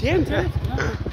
Dentro? É.